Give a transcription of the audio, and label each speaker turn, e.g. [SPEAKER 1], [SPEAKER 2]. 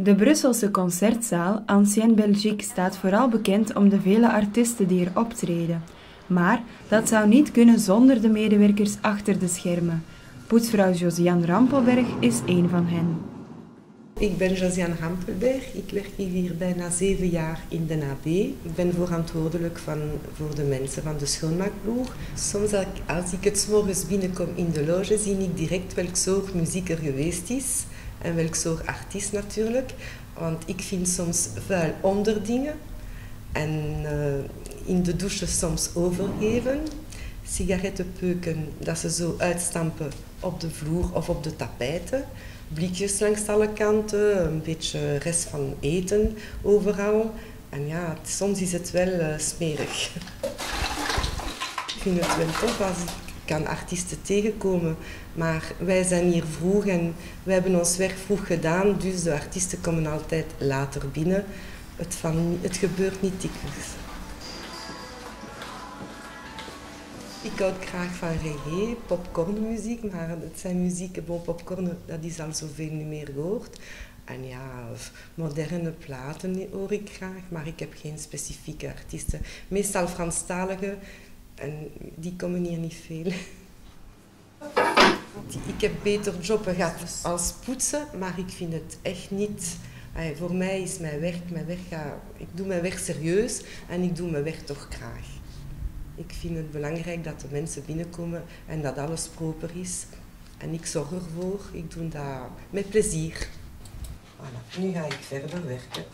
[SPEAKER 1] De Brusselse concertzaal Ancienne Belgique staat vooral bekend om de vele artiesten die er optreden. Maar dat zou niet kunnen zonder de medewerkers achter de schermen. Poetsvrouw Josiane Rampelberg is een van hen.
[SPEAKER 2] Ik ben Josiane Rampelberg. Ik werk hier bijna zeven jaar in de AB. Ik ben verantwoordelijk van, voor de mensen van de schoonmaakploeg. Soms als ik het morgens binnenkom in de loge, zie ik direct welk soort muziek er geweest is. En welk soort artiest natuurlijk. Want ik vind soms vuil onderdingen. En uh, in de douche soms overgeven. Sigarettenpeuken dat ze zo uitstampen op de vloer of op de tapijten. Blikjes langs alle kanten, een beetje rest van eten overal. En ja, soms is het wel uh, smerig. ik vind het wel tof als kan artiesten tegenkomen. Maar wij zijn hier vroeg en we hebben ons werk vroeg gedaan, dus de artiesten komen altijd later binnen. Het, van, het gebeurt niet dikwijls. Ik houd graag van reggae, popcornmuziek, maar het zijn muzieken, bon, popcorn, dat is al zoveel niet meer gehoord. En ja, moderne platen hoor ik graag, maar ik heb geen specifieke artiesten. Meestal Franstalige, en die komen hier niet veel. Ik heb beter jobben gehad als poetsen, maar ik vind het echt niet... Voor mij is mijn werk, mijn werk ga, ik doe mijn werk serieus en ik doe mijn werk toch graag. Ik vind het belangrijk dat de mensen binnenkomen en dat alles proper is. En ik zorg ervoor, ik doe dat met plezier. Voilà, nu ga ik verder werken.